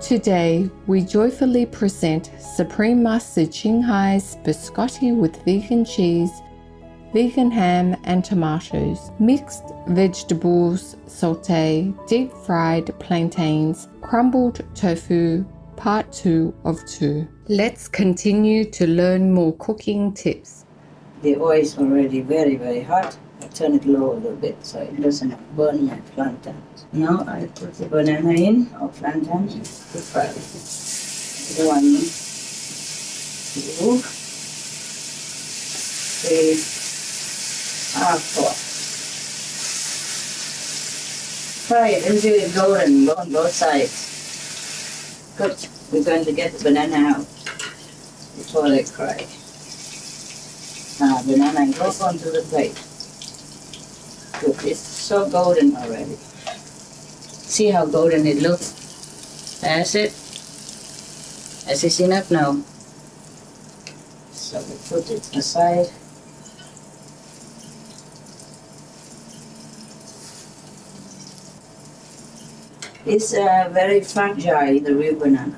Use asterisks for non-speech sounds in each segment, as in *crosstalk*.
Today, we joyfully present Supreme Master Ching Hai's biscotti with vegan cheese, vegan ham and tomatoes, mixed vegetables, saute, deep fried plantains, crumbled tofu, part 2 of 2. Let's continue to learn more cooking tips. The oil is already very, very hot. I turn it low a little bit so it doesn't burn my plantains. Now I put the banana in, or plantain, to fry. One, two, three, half four. Fry it until it's golden on both sides. Good. We're going to get the banana out before they cry. Ah, banana goes onto the plate. Good. It's so golden already. See how golden it looks? That's it. Is this enough now? So we put it aside. It's very fragile, the real banana.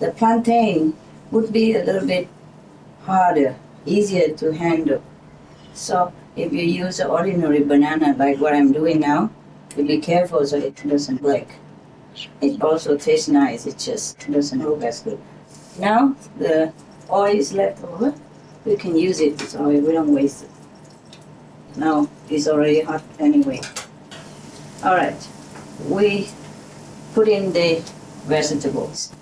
The plantain would be a little bit harder, easier to handle. So if you use an ordinary banana like what I'm doing now, be careful so it doesn't break. It also tastes nice, it just doesn't look as good. Now the oil is left over, we can use it, this oil, we don't waste it. Now it's already hot anyway. All right, we put in the vegetables.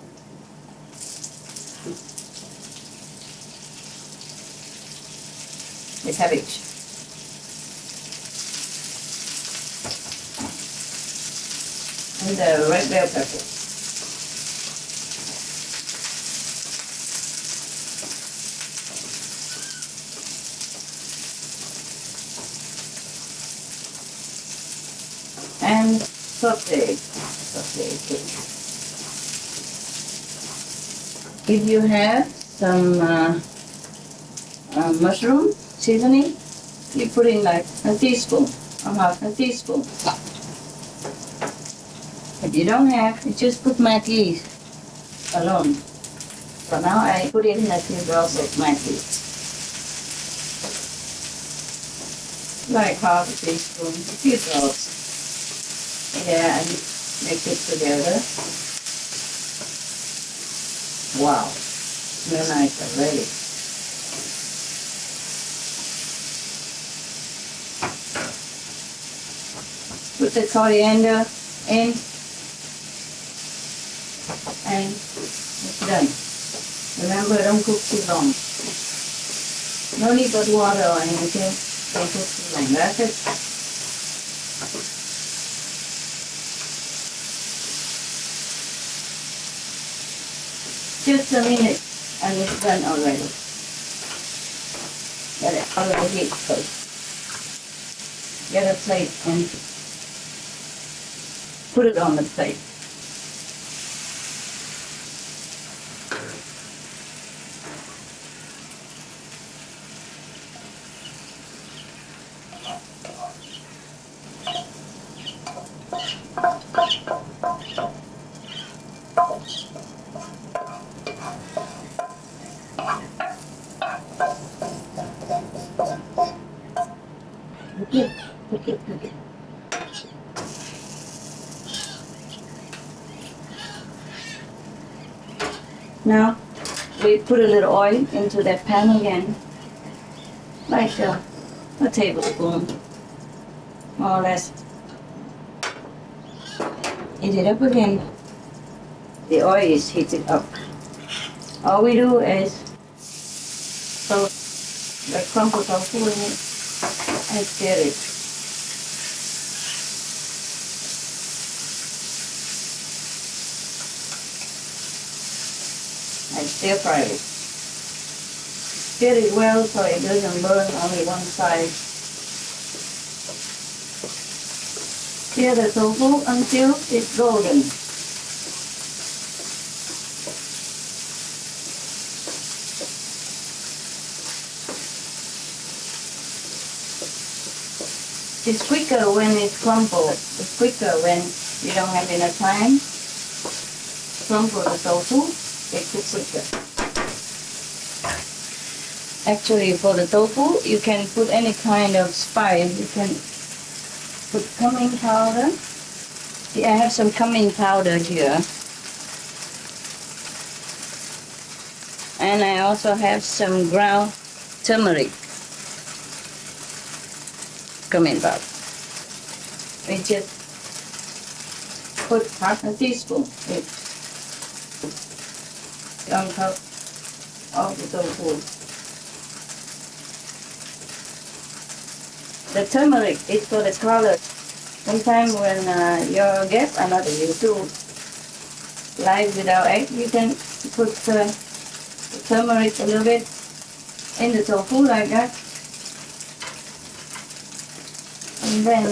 The cabbage. And the red bell pepper. And saute. If you have some uh, uh, mushroom seasoning, you put in like a teaspoon a half a teaspoon. You don't have, you just put Maggi alone. So now I put in a few drops of Maggi. Like half a teaspoon, a few drops. Yeah, and mix it together. Wow, smell nice already. Put the coriander in it's done. Remember, don't cook too long. No need put water or anything. Don't cook too long. That's it. Just a minute and it's done already. Let it already first. Get a plate and put it on the plate. Now we put a little oil into that pan again, like a, a tablespoon, more or less. Heat it up again. The oil is heated up. All we do is throw the crumbled tofu in it and stir it. And stir fry it. Stir it well so it doesn't burn only one side. Stir the tofu until it's golden. It's quicker when it's crumbled. It's quicker when you don't have enough time. crumble the tofu, it. Actually, for the tofu, you can put any kind of spice. You can put cumin powder. See, I have some cumin powder here. And I also have some ground turmeric. Cumin powder. We just put half a teaspoon. One cup of the tofu. The turmeric is for the color. Sometimes when uh, your guests are not used to live without egg, you can put uh, the turmeric a little bit in the tofu like that. And then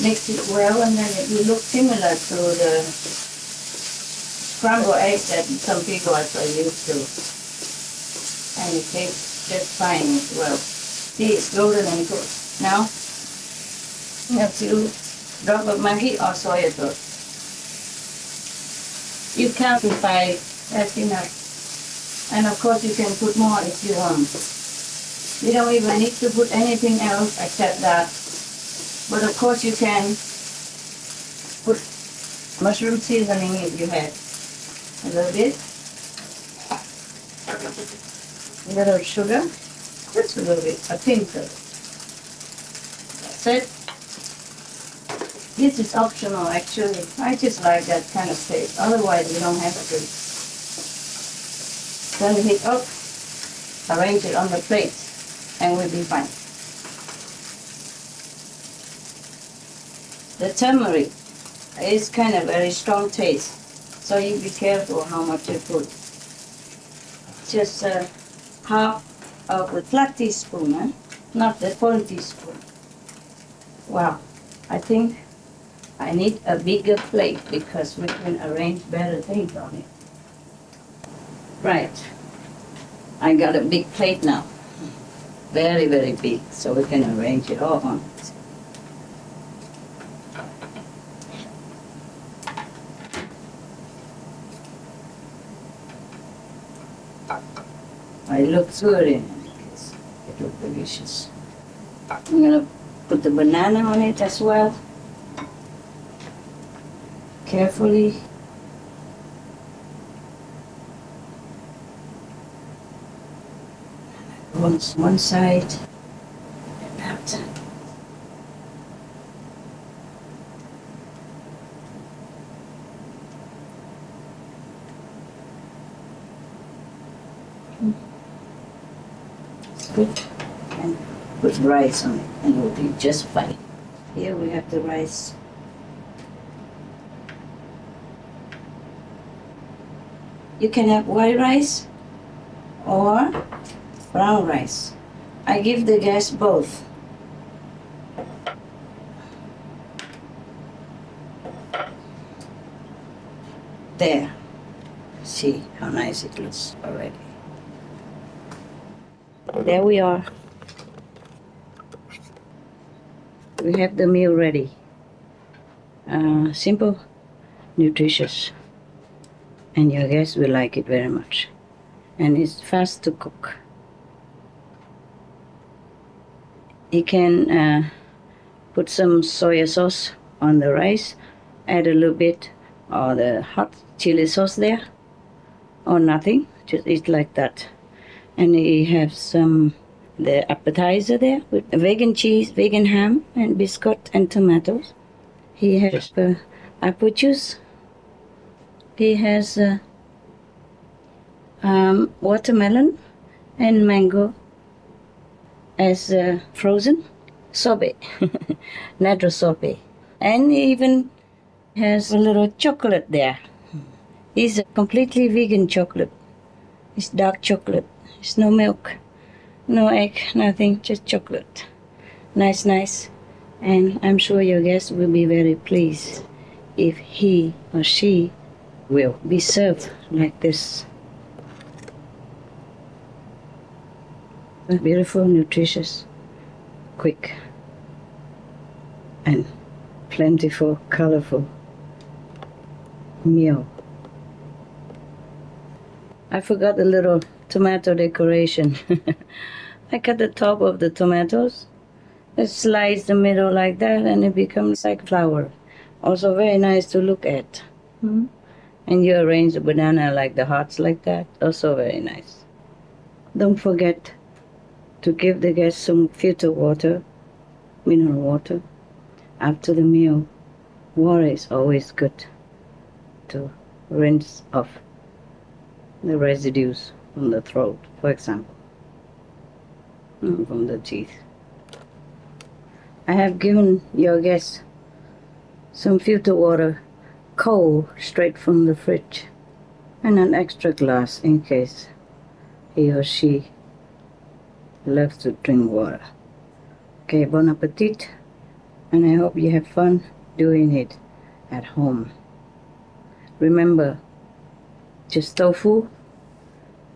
mix it well and then it will look similar to the scrambled egg that some people are so used to. And it tastes just fine as well. See, it's golden and good. Now, a few drop of Maggi or soy sauce. You can fry that's enough. And of course you can put more if you want. You don't even need to put anything else except that. But of course you can put mushroom seasoning if you have a little bit. A little sugar. Just a little bit, a tinkle. That's it. This is optional actually. I just like that kind of taste. Otherwise you don't have to. Turn the heat up, arrange it on the plate, and we'll be fine. The turmeric is kind of very strong taste, so you be careful how much you put. Just uh, half of a flat teaspoon, eh? not the full teaspoon. Wow, I think I need a bigger plate because we can arrange better things on it. Right, I got a big plate now. Very, very big, so we can arrange it all on it. It looks good it looks delicious. I'm gonna put the banana on it as well. Carefully. Once one side and that. It's good. And put rice on it and it will be just fine. Here we have the rice. You can have white rice or brown rice. I give the guests both. There. See how nice it looks already. There we are. We have the meal ready. Uh, simple, nutritious, and your guests will like it very much. And it's fast to cook. You can uh, put some soy sauce on the rice, add a little bit of the hot chili sauce there, or nothing, just eat like that and he have some the appetizer there with vegan cheese, vegan ham, and biscuit and tomatoes. He has uh, apple juice. He has uh, um, watermelon and mango as uh, frozen sorbet, *laughs* natural sorbet, and he even has a little chocolate there. It's a completely vegan chocolate. It's dark chocolate. No milk, no egg, nothing, just chocolate. Nice, nice. And I'm sure your guest will be very pleased if he or she will be served like this. Beautiful, nutritious, quick, and plentiful, colorful. meal. I forgot the little tomato decoration. *laughs* I cut the top of the tomatoes, I slice the middle like that, and it becomes like flower. Also very nice to look at. Hmm? And you arrange the banana like the hearts like that, also very nice. Don't forget to give the guests some filter water, mineral water, after the meal. Water is always good to rinse off the residues from the throat, for example, from the teeth. I have given your guests some filter water cold straight from the fridge and an extra glass in case he or she loves to drink water. Okay, bon appetit, and I hope you have fun doing it at home. Remember, just tofu,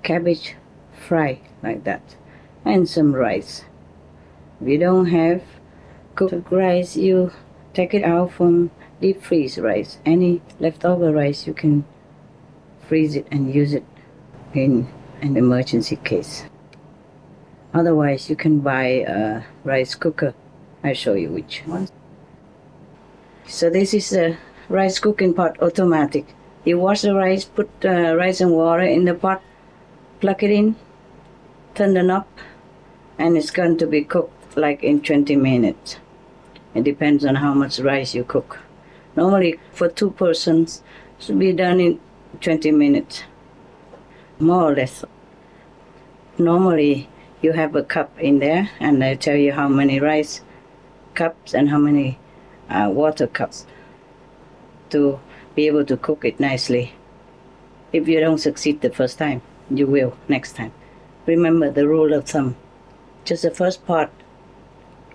cabbage, fry like that, and some rice. If you don't have cooked rice, you take it out from deep freeze rice. Any leftover rice, you can freeze it and use it in an emergency case. Otherwise, you can buy a rice cooker. I'll show you which one. So this is a rice cooking pot automatic. You wash the rice, put uh, rice and water in the pot, plug it in, turn the knob, and it's going to be cooked like in 20 minutes. It depends on how much rice you cook. Normally, for two persons, it should be done in 20 minutes, more or less. Normally, you have a cup in there, and I tell you how many rice cups and how many uh, water cups to be able to cook it nicely. If you don't succeed the first time, you will next time. Remember the rule of thumb. Just the first part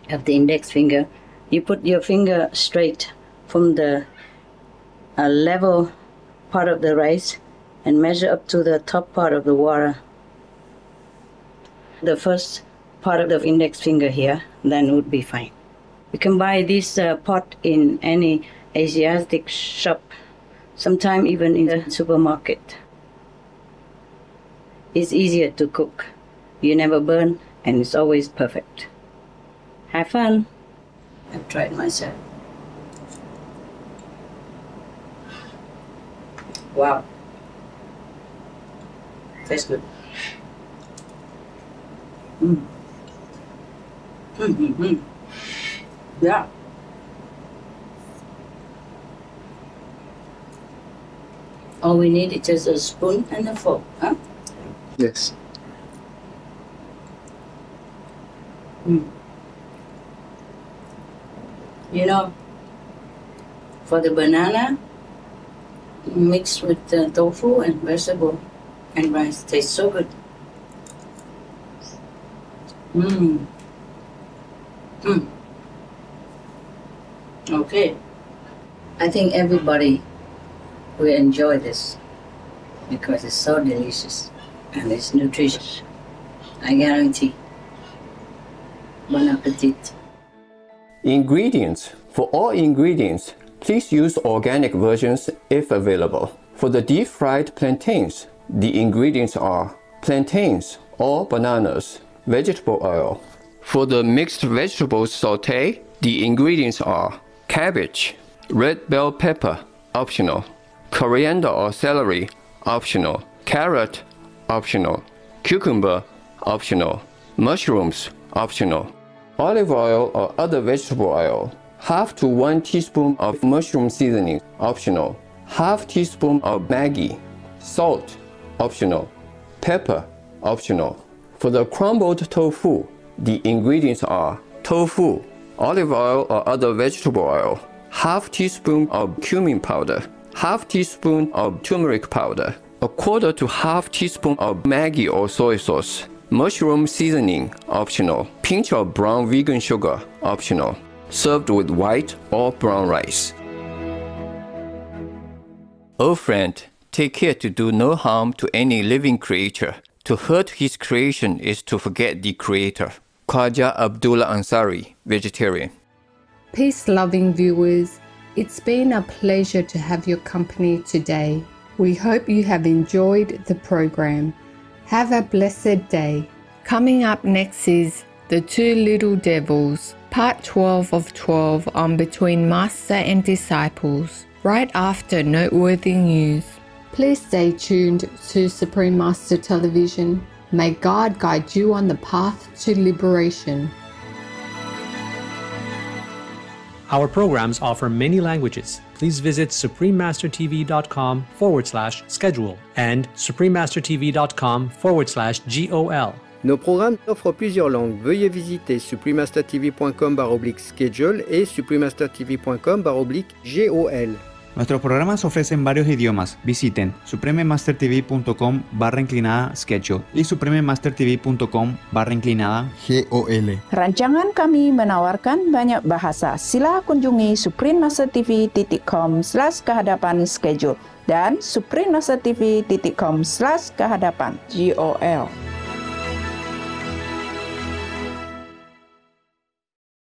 of the index finger you put your finger straight from the uh, level part of the rice and measure up to the top part of the water. The first part of the index finger here, then would be fine. You can buy this uh, pot in any Asiatic shop, sometime even in the supermarket. It's easier to cook. You never burn and it's always perfect. Have fun! I've tried myself. Wow. Tastes good. Mm. Mm-hmm. Yeah. All we need is just a spoon and a fork, huh? Yes. Mm. You know, for the banana, mixed with the tofu and vegetable and rice, tastes so good. Mmm. Mmm. Okay. I think everybody will enjoy this because it's so delicious and it's nutritious. I guarantee. Bon appetit. Ingredients. For all ingredients, please use organic versions if available. For the deep fried plantains, the ingredients are plantains or bananas, vegetable oil. For the mixed vegetables saute, the ingredients are cabbage, red bell pepper, optional, coriander or celery, optional, carrot, optional, cucumber, optional, mushrooms, optional, olive oil or other vegetable oil, half to 1 teaspoon of mushroom seasoning, optional, half teaspoon of Maggi, salt, optional, pepper, optional. For the crumbled tofu, the ingredients are tofu, olive oil or other vegetable oil, half teaspoon of cumin powder, half teaspoon of turmeric powder, a quarter to half teaspoon of Maggi or soy sauce, Mushroom seasoning, optional. Pinch of brown vegan sugar, optional. Served with white or brown rice. Oh friend, take care to do no harm to any living creature. To hurt his creation is to forget the creator. Khwaja Abdullah Ansari, vegetarian. Peace loving viewers, It's been a pleasure to have your company today. We hope you have enjoyed the program. Have a blessed day. Coming up next is The Two Little Devils, part 12 of 12 on Between Master and Disciples, right after Noteworthy News. Please stay tuned to Supreme Master Television. May God guide you on the path to liberation. Our programs offer many languages. Please visit suprememastertv.com forward slash schedule and suprememastertv.com forward slash GOL. Nos programmes offrent plusieurs langues. Veuillez visiter suprememastertv.com schedule et suprememastertv.com GOL. Nuestros programas ofrecen varios idiomas. Visiten suprememastertv.com barra inclinada schedule y suprememastertv.com barra inclinada GOL. Rancangan kami menawarkan banyak bahasa. Sila kunjungi suprememastertv.com slash kehadapan schedule dan suprememastertv.com slash kehadapan GOL.